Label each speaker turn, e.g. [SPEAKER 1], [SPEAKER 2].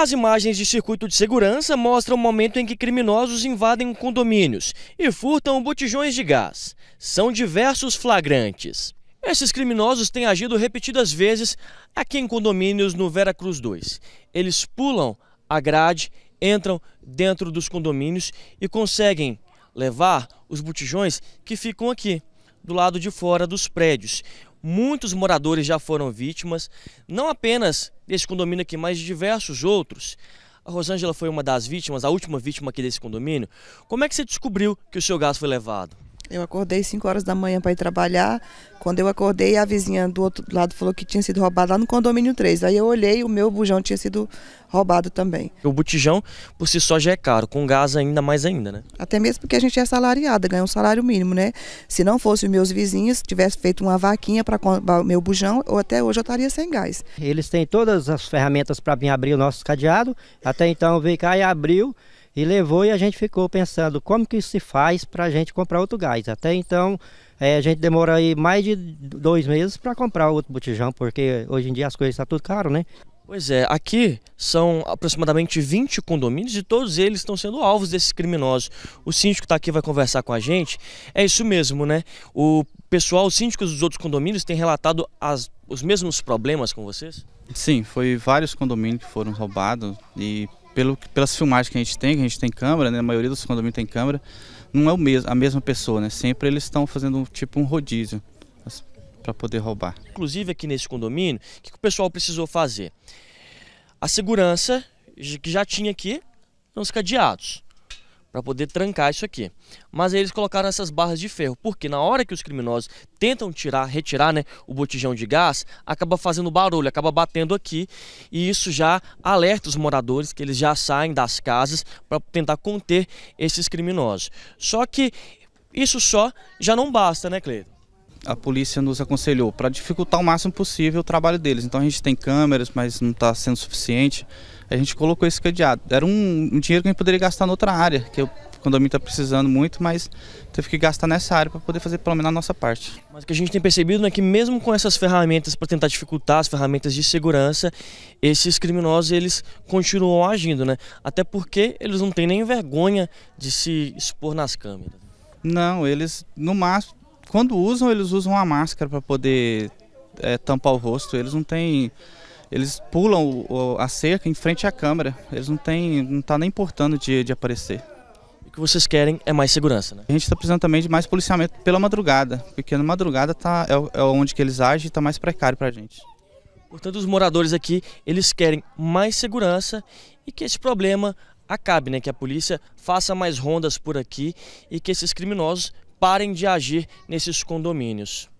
[SPEAKER 1] As imagens de circuito de segurança mostram o momento em que criminosos invadem condomínios e furtam botijões de gás. São diversos flagrantes. Esses criminosos têm agido repetidas vezes aqui em condomínios no Vera Cruz 2. Eles pulam a grade, entram dentro dos condomínios e conseguem levar os botijões que ficam aqui, do lado de fora dos prédios. Muitos moradores já foram vítimas, não apenas desse condomínio aqui, mas de diversos outros. A Rosângela foi uma das vítimas, a última vítima aqui desse condomínio. Como é que você descobriu que o seu gás foi levado?
[SPEAKER 2] Eu acordei 5 horas da manhã para ir trabalhar. Quando eu acordei, a vizinha do outro lado falou que tinha sido roubado lá no condomínio 3. Aí eu olhei, o meu bujão tinha sido roubado também.
[SPEAKER 1] O botijão, por si só, já é caro, com gás ainda mais ainda, né?
[SPEAKER 2] Até mesmo porque a gente é assalariada, ganha um salário mínimo, né? Se não fosse os meus vizinhos, tivesse feito uma vaquinha para o meu bujão, ou até hoje eu estaria sem gás.
[SPEAKER 3] Eles têm todas as ferramentas para vir abrir o nosso cadeado. Até então veio cá e abriu e levou e a gente ficou pensando como que se faz para a gente comprar outro gás. Até então é, a gente demora aí mais de dois meses para comprar outro botijão, porque hoje em dia as coisas estão tá tudo caro, né?
[SPEAKER 1] Pois é, aqui são aproximadamente 20 condomínios e todos eles estão sendo alvos desses criminosos. O síndico está aqui vai conversar com a gente. É isso mesmo, né? O pessoal, os síndicos dos outros condomínios têm relatado as, os mesmos problemas com vocês?
[SPEAKER 4] Sim, foi vários condomínios que foram roubados e pelo, pelas filmagens que a gente tem, que a gente tem câmera, né? A maioria dos condomínios tem câmera, não é o mesmo, a mesma pessoa, né? Sempre eles estão fazendo tipo um rodízio para poder roubar.
[SPEAKER 1] Inclusive aqui nesse condomínio, o que, que o pessoal precisou fazer? A segurança que já tinha aqui são os cadeados para poder trancar isso aqui. Mas aí eles colocaram essas barras de ferro, porque na hora que os criminosos tentam tirar, retirar né, o botijão de gás, acaba fazendo barulho, acaba batendo aqui, e isso já alerta os moradores que eles já saem das casas para tentar conter esses criminosos. Só que isso só já não basta, né, Cleiton?
[SPEAKER 4] A polícia nos aconselhou para dificultar o máximo possível o trabalho deles. Então a gente tem câmeras, mas não está sendo suficiente a gente colocou esse cadeado. Era um, um dinheiro que a gente poderia gastar em outra área, que o condomínio está precisando muito, mas teve que gastar nessa área para poder fazer pelo menos a nossa parte.
[SPEAKER 1] Mas o que a gente tem percebido é que mesmo com essas ferramentas para tentar dificultar as ferramentas de segurança, esses criminosos eles continuam agindo, né? Até porque eles não têm nem vergonha de se expor nas câmeras.
[SPEAKER 4] Não, eles no máximo, quando usam, eles usam uma máscara para poder é, tampar o rosto. Eles não têm eles pulam a cerca em frente à câmera. Eles não têm, não tá nem importando de, de aparecer.
[SPEAKER 1] O que vocês querem é mais segurança, né?
[SPEAKER 4] A gente está precisando também de mais policiamento pela madrugada, porque na madrugada tá, é, é onde que eles agem e está mais precário para a gente.
[SPEAKER 1] Portanto, os moradores aqui, eles querem mais segurança e que esse problema acabe, né? Que a polícia faça mais rondas por aqui e que esses criminosos parem de agir nesses condomínios.